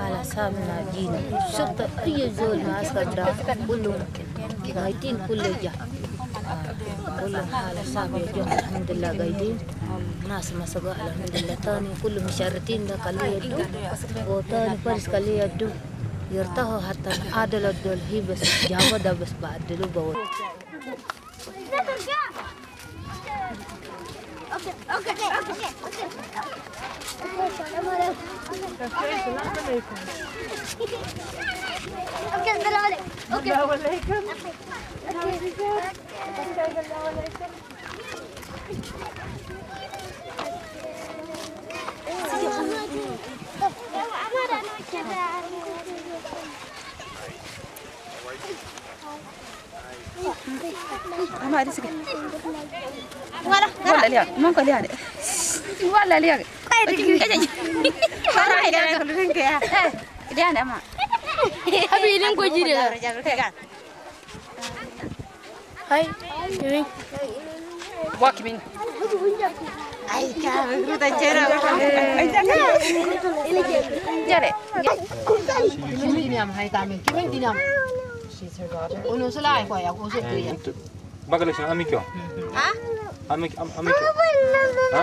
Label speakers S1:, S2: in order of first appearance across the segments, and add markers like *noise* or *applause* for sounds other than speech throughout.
S1: على حسابنا جينا شفت اي زول ما اسكر ده كلهم قايدين كله جا كلهم حساب يجون الحمد لله قايدين ناس ما سقوا الحمد لله تاني كلهم مشرتين ده قال لي يدو وتاني فارس قال لي يدو يرتاحوا حتى عادل الدول هي بس جابوا ده بس بعدلوا بول
S2: Ama ada sikit. أوكي السلام عليكم أوكي السلام عليكم السلام عليكم ما ادري سكت ولا ولا ليه ممكن ليه ولا
S1: ليه Habilin ko jire. Hai. Kimin.
S2: Wa kimin. Ai ka ruta jera. Ai ta ka. Jare.
S3: Kimin dinam hai ta min. Kimin dinam. Shi sir ga. Ono sala ai ko ya ko so tu
S4: ya. Bagalo shi amikyo. Ha? Amik amikyo. Ha?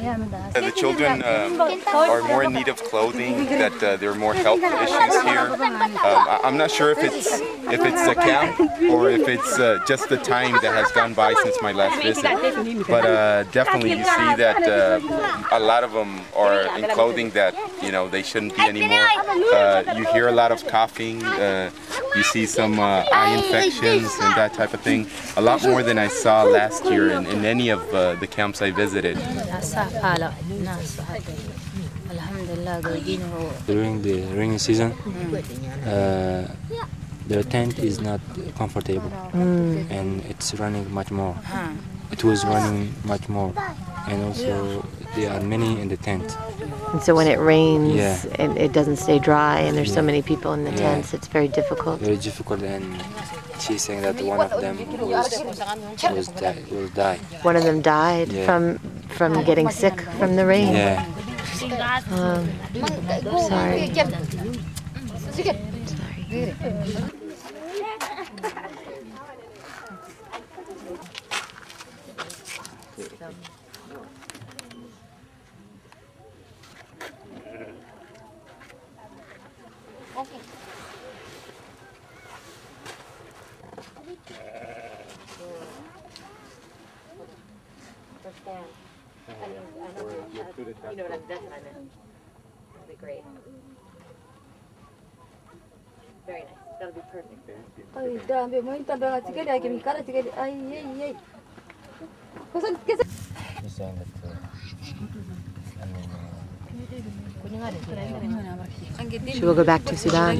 S5: Uh, the children um, are more in need of clothing. *laughs* That uh, there are more health issues here. Um, I'm not sure if it's if it's a camp or if it's uh, just the time that has gone by since my last visit. But uh, definitely, you see that uh, a lot of them are in clothing that you know they shouldn't be anymore. Uh, you hear a lot of coughing you see some uh, eye infections and that type of thing. A lot more than I saw last year in, in any of uh, the camps I visited.
S6: During the rainy season, uh, the tent is not comfortable mm. and it's running much more. It was running much more and also there are many in the tent.
S7: And so when it rains
S6: Yeah.
S7: and it doesn't stay dry, and there's so many people in the
S6: Yeah.
S7: tents, it's very difficult.
S6: Very difficult, and she's saying that one of them was was die, will die.
S7: One of them died
S6: Yeah.
S7: from from getting sick from the rain.
S6: Yeah.
S7: Um, sorry.
S8: Ay, dami mo yung tabi nga sige, ay kimi kara sige, ay ay ay.
S6: She's saying that. Uh, I mean,
S7: She will go back to Sudan.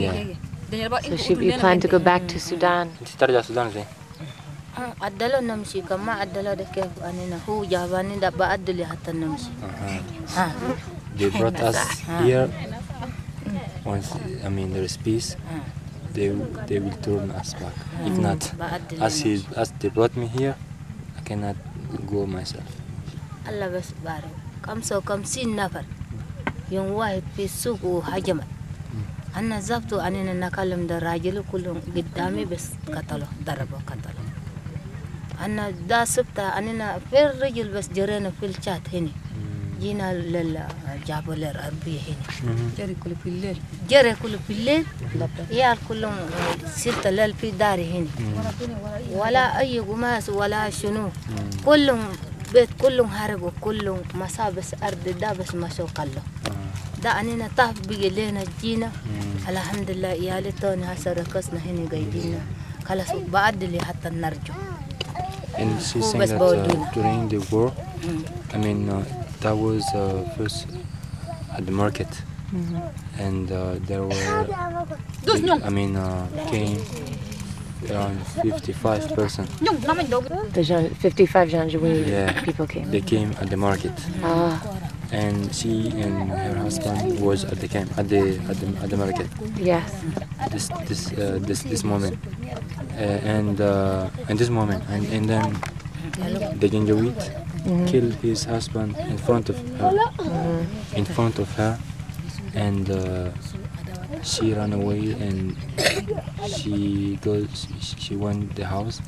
S7: So she, you plan to go back to Sudan?
S6: uh, ترجع السودان زين.
S1: عدلوا نمشي كما عدلوا ده كيف أنا هو جاباني ده بعدل حتى نمشي ها
S6: They brought us here. Once I mean there is peace, they will- they will turn us back. If not,
S1: بعدل
S6: as he as they brought me here, I cannot go myself.
S1: الله بس بارك خمسة وخمسين نفر يوم واحد في السوق وهجمت أنا زبط أنا نكلم ده راجل كلهم قدامي بس قتلوا ضربوا قتلوا. أنا دا سبت أنا في الرجل بس جرينا في الشات هنا. جينا لل جابوا للأربية هنا.
S2: Jari kuli pilil.
S1: جري كله في الليل. يا كلهم ستة ليل في داري هنا. ولا أي قماش ولا شنو. كلهم بيت كلهم هربوا كلهم مسابس أرض دا بس مشوا قلوا دا أننا طاف بقي لنا جينا الحمد لله يا توني هسه ركزنا هنا قايدين خلاص بعد اللي حتى نرجو
S6: And she's saying that uh,
S1: in-
S6: during the war, I mean, uh, that was uh, first at the market, and uh, there were, I mean, uh, came around 55 person.
S7: The Jean, 55 Janjaweed
S6: Yeah.
S7: people came.
S6: They came at the market,
S7: Ah,
S6: and she and her husband was at the camp at the at the, at the market.
S7: yes.
S6: This this uh, this this moment, uh, and uh, and this moment, and, and then the Janjaweed killed his husband in front of her, in front of her, and uh, she ran away and she goes she- she went the house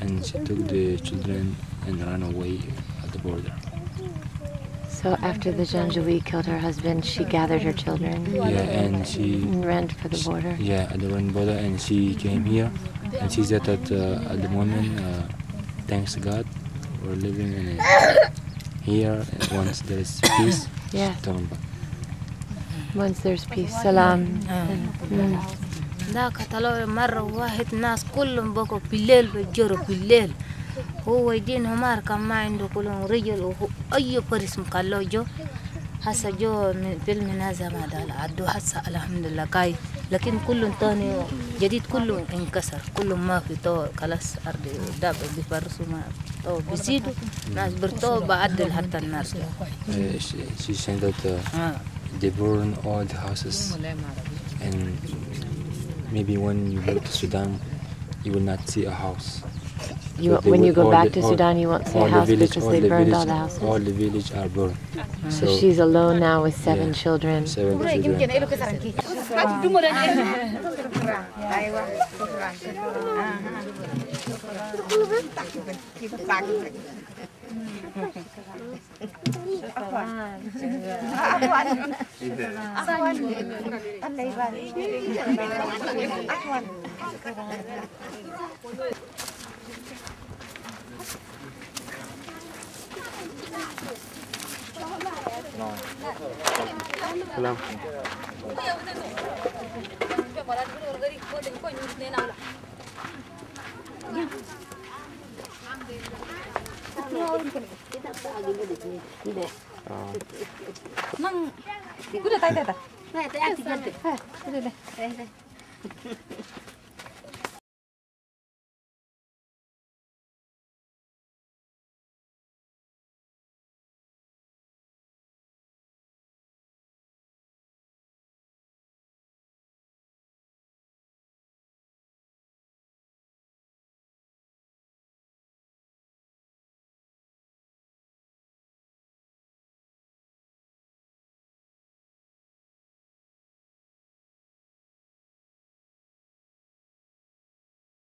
S6: and she took the children and ran away at the border.
S7: So after the Janjaweed killed her husband, she gathered her children
S6: Yeah, and she
S7: and ran for the border.
S6: Yeah, at the Rwanda border, and she came here, and she said that uh, at the moment, uh, thanks God, we're living in a, here. And once there is peace, *coughs*
S7: Yeah.
S6: she's coming back.
S7: Once there's peace, salam. Mm.
S1: ذاك طلعوا مرة واحد ناس كلهم بقوا بالليل بيجروا بالليل هو يدين همار كان ما عنده كلهم رجل وهو أي فرس مكالو جو هسا جو من فيلم هذا ما دال عدو. هسا الحمد لله كاي. لكن كلهم تاني جديد كلهم انكسر. كلهم ما في تو خلاص أرض داب بيفرسوا ما تو بيزيدوا. ناس برتو بعدل حتى الناس.
S6: Uh, she, said that uh, they burn all the houses, and maybe when you go to Sudan, you will not see a house.
S7: You,
S6: So
S7: when you go back
S6: the-
S7: to
S6: all-
S7: Sudan, you won't see
S6: all
S7: a
S6: the
S7: house
S6: village,
S7: because they
S6: the
S7: burned
S6: village,
S7: all the houses.
S6: all the village are burned.
S7: So she's alone now with seven
S6: Yeah.
S7: children.
S6: seven children.
S2: سلام Nang, udah tayo tayo. Tayo tayo. Udah deh.